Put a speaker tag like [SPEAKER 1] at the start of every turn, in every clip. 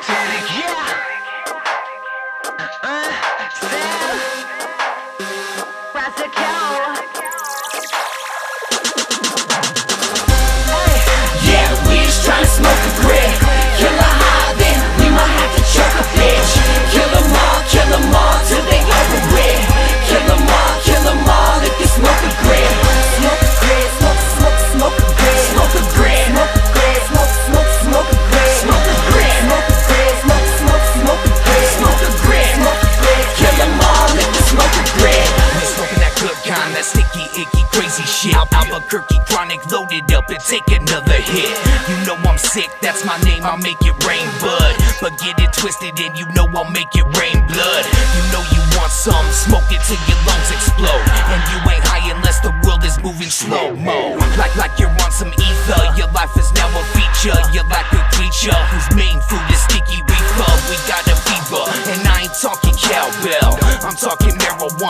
[SPEAKER 1] Pretty Albuquerque chronic loaded up and take another hit. You know I'm sick, that's my name, I'll make it rain bud. But get it twisted and you know I'll make it rain blood. You know you want some, smoke it till your lungs explode. And you ain't high unless the world is moving slow mo. Like like you're on some ether, your life is now a feature.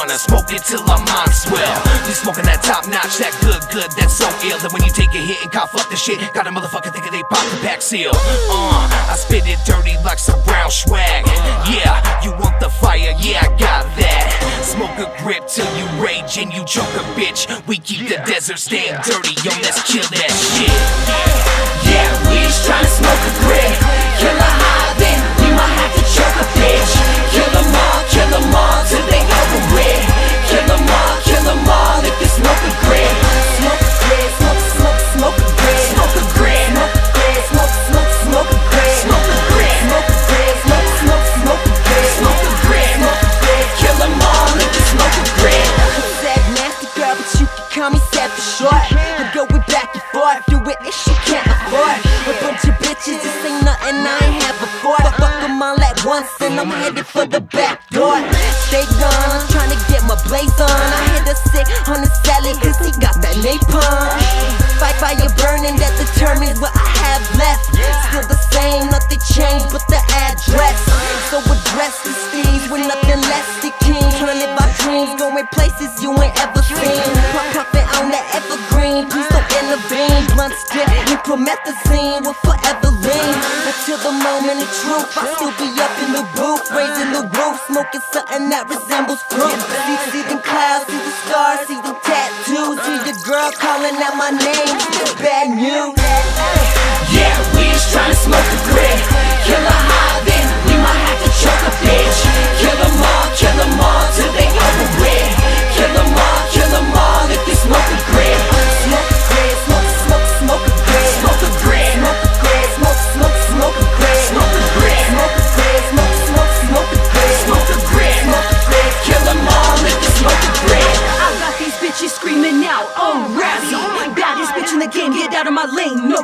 [SPEAKER 1] Marijuana, smoke it till our mind swell. You smoking that top notch, that good, good, that's so ill. That when you take a hit and cough up the shit, got a motherfucker thinking they pop the back seal. Uh, I spit it dirty like some brown swag. Yeah, you want the fire? Yeah, I got that. Smoke a grip till you rage and you choke a bitch. We keep the desert staying dirty, yo, let's kill that shit.
[SPEAKER 2] Yeah,
[SPEAKER 3] once, and I'm headed for the back door. Stay gone, trying to get my blaze on. I hit a sick on the salad, cause he got that napalm. Fight fire burning, that determines what I have left. Still the same, nothing changed but the address. So address these thieves with nothing less than keen. Trying to live our dreams, going places you ain't ever seen. Puffin' on that evergreen, please don't intervene. Blunt strip, promethazine will forever lean. Until the moment of truth, I still be up in the booth, raising the roof, smoking something that resembles fruit. See, see them clouds, see the stars, see them tattoos. See the girl calling out my name, bad news.
[SPEAKER 2] Yeah, we just tryna smoke a grip.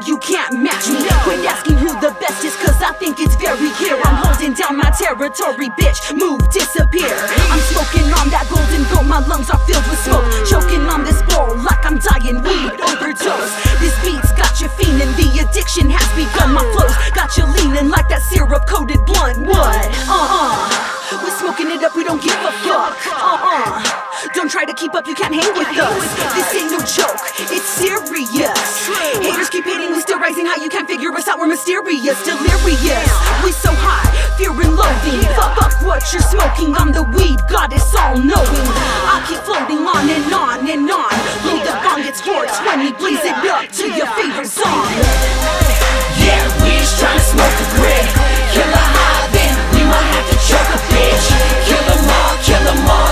[SPEAKER 2] You
[SPEAKER 4] can't match me. Quit asking who the best is cause I think it's very clear. I'm holding down my territory, bitch, move, disappear. I'm smoking on that golden gold, my lungs are filled with smoke. Choking on this bowl like I'm dying, weed overdose. This beat's got you fiending, the addiction has begun. My flows got you leaning like that syrup coated blunt What? Uh-uh, we're smoking it up, we don't give a fuck. Uh-uh, don't try to keep up, you can't hang with, us. with us. This ain't no joke, it's serious. True. Haters keep hating, we still rising high. You can't figure us out, we're mysterious, delirious. Yeah. We so high, fear and loathing. Yeah. Fuck, what you're smoking. I'm the weed goddess, all knowing. I keep floating on and on and on. Blow the gong, it's 420, blaze it up to your favorite song.
[SPEAKER 2] Yeah, we just trying to smoke a brick.
[SPEAKER 1] Kill a high, then
[SPEAKER 4] we might have to a bitch. Kill them all, kill them all.